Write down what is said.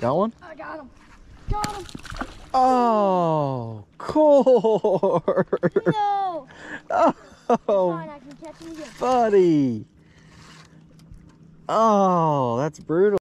Got one? I got him. Got him. Oh, cool. No. Oh, buddy. Oh, that's brutal.